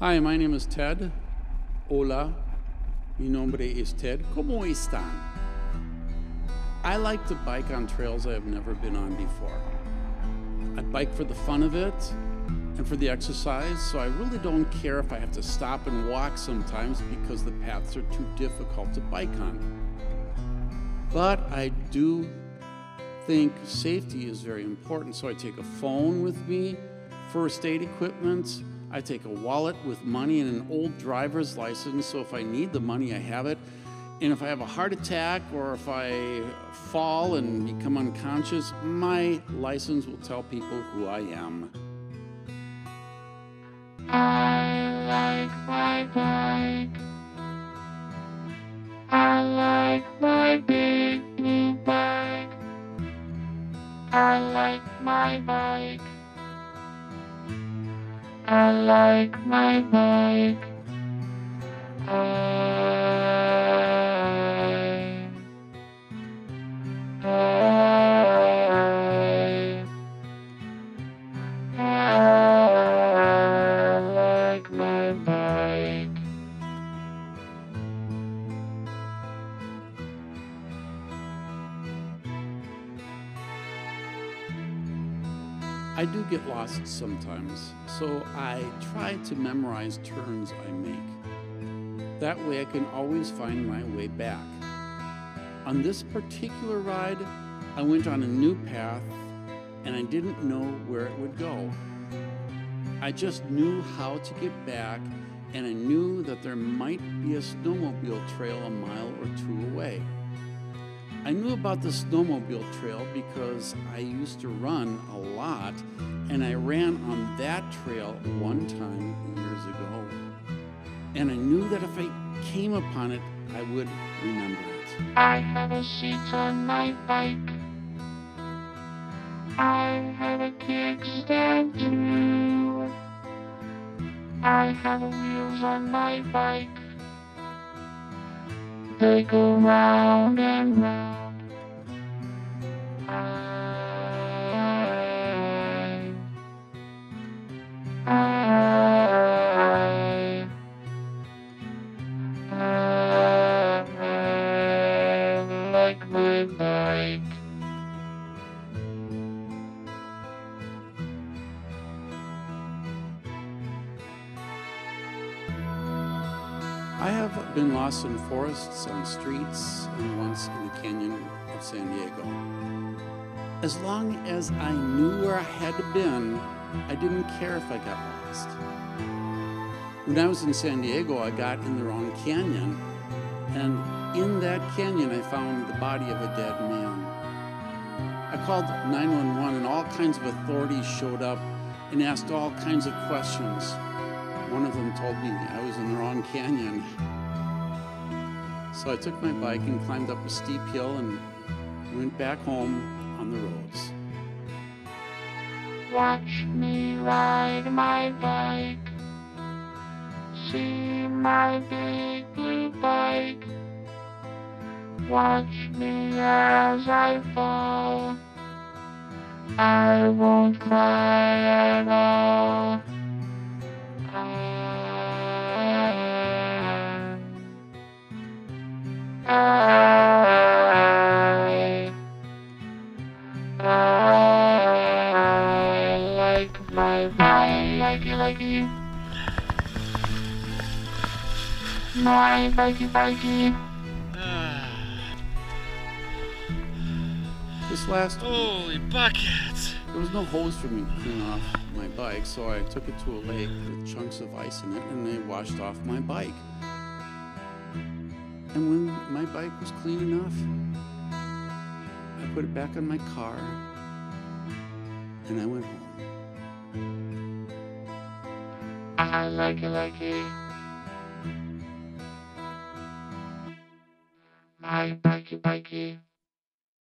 Hi, my name is Ted. Hola. Mi nombre es Ted. ¿Cómo están? I like to bike on trails I have never been on before. I bike for the fun of it and for the exercise, so I really don't care if I have to stop and walk sometimes because the paths are too difficult to bike on. But I do think safety is very important, so I take a phone with me, first aid equipment, I take a wallet with money and an old driver's license, so if I need the money, I have it. And if I have a heart attack or if I fall and become unconscious, my license will tell people who I am. I like my bike. I like my big blue bike. I like my bike. I like my bike. I, I do get lost sometimes, so I try to memorize turns I make. That way I can always find my way back. On this particular ride, I went on a new path and I didn't know where it would go. I just knew how to get back and I knew that there might be a snowmobile trail a mile or two away. I knew about the snowmobile trail because I used to run a lot and I ran on that trail one time years ago. And I knew that if I came upon it, I would remember it. I have a seat on my bike. I have a kickstand too. I have wheels on my bike. They go round and round. I, I, I like my bike. I have been lost in forests, on streets, and once in the canyon of San Diego. As long as I knew where I had been, I didn't care if I got lost. When I was in San Diego, I got in the wrong canyon, and in that canyon, I found the body of a dead man. I called 911, and all kinds of authorities showed up and asked all kinds of questions. One of them told me I was in the wrong canyon. So I took my bike and climbed up a steep hill and went back home on the roads. Watch me ride my bike. See my big blue bike. Watch me as I fall. I won't cry at all. Bike. Like you, like you. My bikey, bikey. This last week, Holy buckets! there was no hose for me to clean off my bike, so I took it to a lake with chunks of ice in it and they washed off my bike. And when my bike was clean enough, I put it back on my car and I went home. I like it, like it. My bikey, bikey.